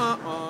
uh-uh.